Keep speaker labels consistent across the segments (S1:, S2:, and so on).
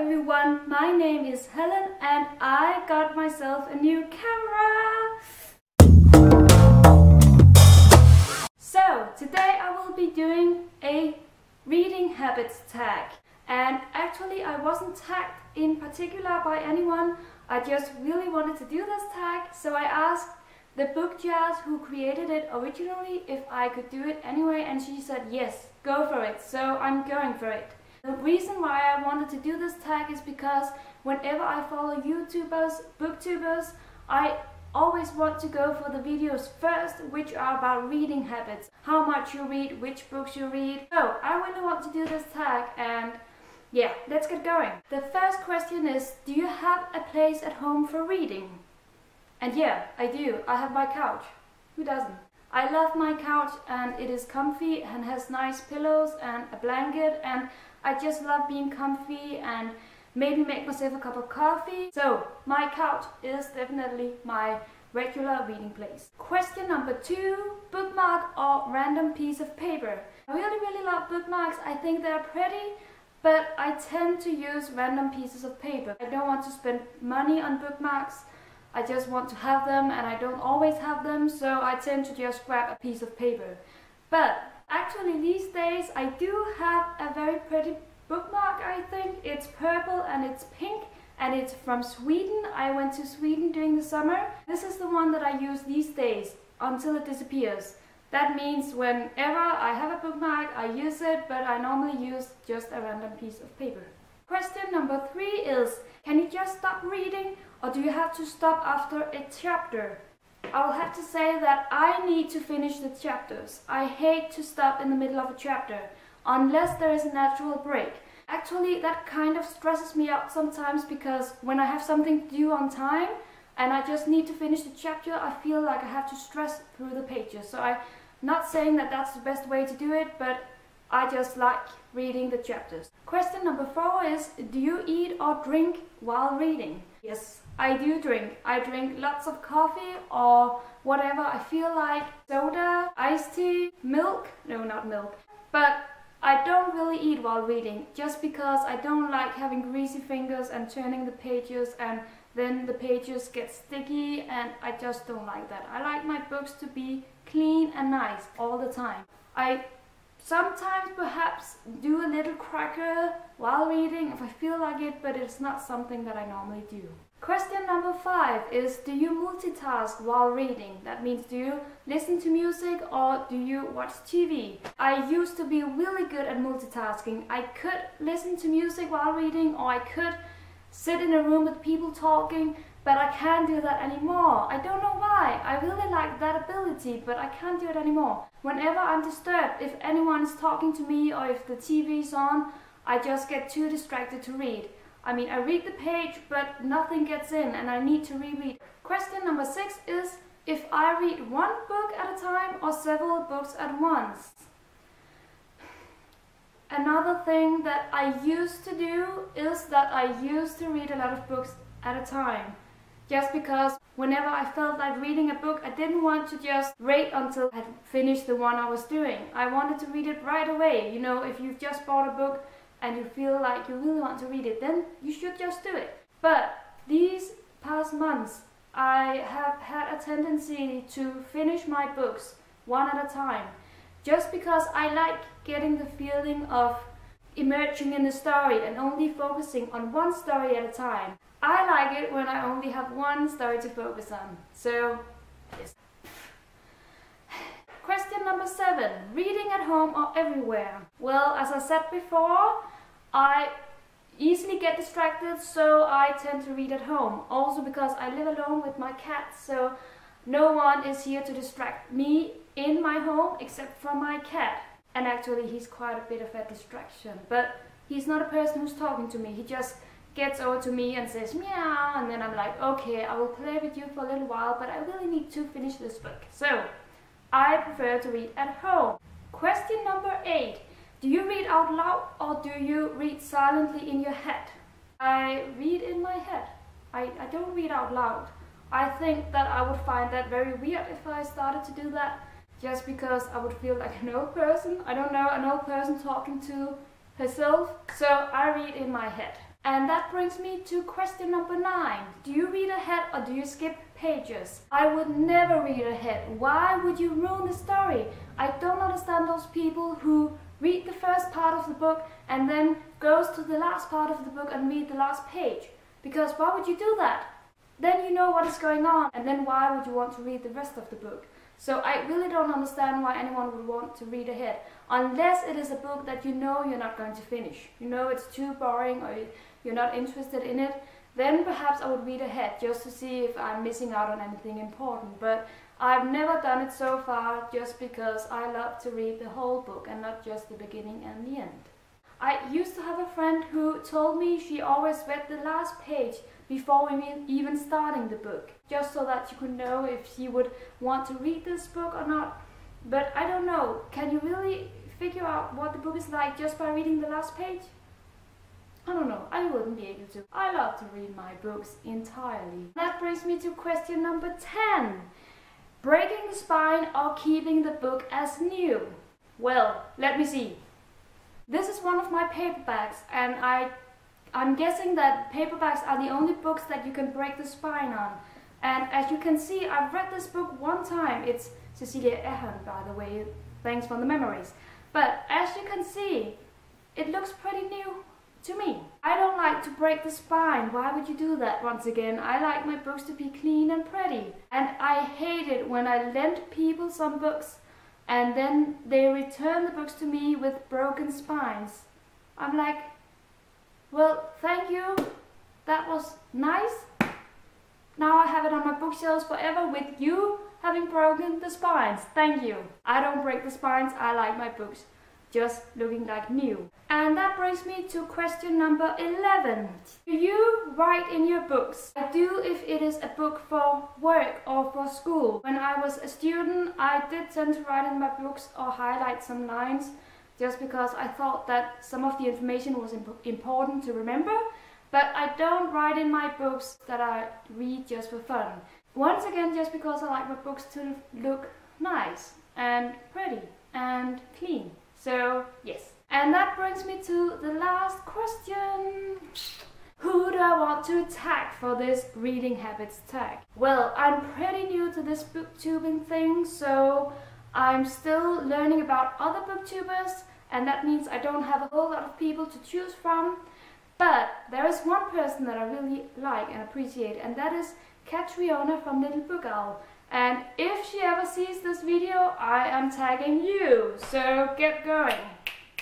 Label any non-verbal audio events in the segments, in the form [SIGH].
S1: everyone, my name is Helen and I got myself a new camera. So, today I will be doing a reading habits tag. And actually I wasn't tagged in particular by anyone, I just really wanted to do this tag, so I asked the book jazz who created it originally if I could do it anyway and she said yes, go for it, so I'm going for it. The reason why I wanted to do this tag is because whenever I follow YouTubers, booktubers, I always want to go for the videos first, which are about reading habits. How much you read, which books you read. So, I really want to do this tag and yeah, let's get going. The first question is, do you have a place at home for reading? And yeah, I do. I have my couch. Who doesn't? I love my couch and it is comfy and has nice pillows and a blanket and I just love being comfy and maybe make myself a cup of coffee. So my couch is definitely my regular reading place. Question number two, bookmark or random piece of paper. I really really love bookmarks. I think they're pretty but I tend to use random pieces of paper. I don't want to spend money on bookmarks. I just want to have them and I don't always have them so I tend to just grab a piece of paper. But Actually, these days I do have a very pretty bookmark, I think. It's purple and it's pink and it's from Sweden. I went to Sweden during the summer. This is the one that I use these days until it disappears. That means whenever I have a bookmark, I use it, but I normally use just a random piece of paper. Question number three is, can you just stop reading or do you have to stop after a chapter? I'll have to say that I need to finish the chapters. I hate to stop in the middle of a chapter, unless there is a natural break. Actually, that kind of stresses me out sometimes because when I have something to do on time and I just need to finish the chapter, I feel like I have to stress through the pages. So I'm not saying that that's the best way to do it, but I just like reading the chapters. Question number four is, do you eat or drink while reading? Yes, I do drink. I drink lots of coffee or whatever I feel like. Soda, iced tea, milk. No, not milk. But I don't really eat while reading just because I don't like having greasy fingers and turning the pages and then the pages get sticky and I just don't like that. I like my books to be clean and nice all the time. I sometimes perhaps do a little cracker while reading if I feel like it, but it's not something that I normally do. Question number five is do you multitask while reading? That means do you listen to music or do you watch TV? I used to be really good at multitasking. I could listen to music while reading or I could sit in a room with people talking but I can't do that anymore. I don't know why. I really like that ability, but I can't do it anymore. Whenever I'm disturbed, if anyone is talking to me or if the TV is on, I just get too distracted to read. I mean, I read the page, but nothing gets in and I need to reread. Question number six is if I read one book at a time or several books at once. Another thing that I used to do is that I used to read a lot of books at a time. Just because whenever I felt like reading a book, I didn't want to just wait until I had finished the one I was doing. I wanted to read it right away. You know, if you've just bought a book and you feel like you really want to read it, then you should just do it. But these past months, I have had a tendency to finish my books one at a time. Just because I like getting the feeling of emerging in the story and only focusing on one story at a time. I like it when I only have one story to focus on. So, yes. Number seven, reading at home or everywhere? Well, as I said before, I easily get distracted, so I tend to read at home. Also because I live alone with my cat, so no one is here to distract me in my home except for my cat. And actually he's quite a bit of a distraction, but he's not a person who's talking to me. He just gets over to me and says meow, and then I'm like, okay, I will play with you for a little while, but I really need to finish this book. So, I prefer to read at home. Question number eight. Do you read out loud or do you read silently in your head? I read in my head. I, I don't read out loud. I think that I would find that very weird if I started to do that just because I would feel like [LAUGHS] an old person. I don't know, an old person talking to herself. So I read in my head. And that brings me to question number nine. Do you read ahead or do you skip pages? I would never read ahead. Why would you ruin the story? I don't understand those people who read the first part of the book and then goes to the last part of the book and read the last page. Because why would you do that? Then you know what is going on and then why would you want to read the rest of the book? So I really don't understand why anyone would want to read ahead, unless it is a book that you know you're not going to finish. You know it's too boring or you're not interested in it, then perhaps I would read ahead just to see if I'm missing out on anything important. But I've never done it so far just because I love to read the whole book and not just the beginning and the end. I used to have a friend who told me she always read the last page before even starting the book, just so that you could know if she would want to read this book or not. But I don't know, can you really figure out what the book is like just by reading the last page? I don't know, I wouldn't be able to. I love to read my books entirely. That brings me to question number 10. Breaking the spine or keeping the book as new? Well, let me see. This is one of my paperbacks and I I'm guessing that paperbacks are the only books that you can break the spine on. And as you can see, I've read this book one time. It's Cecilia Ahern, by the way. Thanks for the memories. But as you can see, it looks pretty new to me. I don't like to break the spine. Why would you do that once again? I like my books to be clean and pretty. And I hate it when I lend people some books and then they return the books to me with broken spines. I'm like, well, thank you. That was nice. Now I have it on my bookshelves forever with you having broken the spines. Thank you. I don't break the spines. I like my books just looking like new. And that brings me to question number 11. Do you write in your books? I do if it is a book for work or for school. When I was a student, I did tend to write in my books or highlight some lines just because I thought that some of the information was imp important to remember, but I don't write in my books that I read just for fun. Once again, just because I like my books to look nice and pretty and clean. So, yes. And that brings me to the last question. Who do I want to tag for this reading habits tag? Well, I'm pretty new to this booktubing thing, so I'm still learning about other booktubers and that means I don't have a whole lot of people to choose from. But there is one person that I really like and appreciate and that is Catriona from Little Book Owl. And if she ever sees this video, I am tagging you, so get going.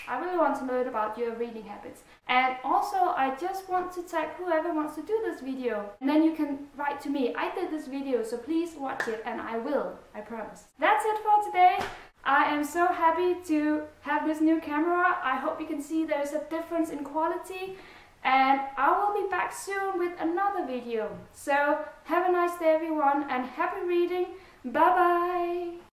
S1: I really want to learn about your reading habits. And also, I just want to tag whoever wants to do this video. And then you can write to me, I did this video, so please watch it, and I will, I promise. That's it for today. I am so happy to have this new camera. I hope you can see there's a difference in quality and I will be back soon with another video. So have a nice day everyone and happy reading. Bye bye!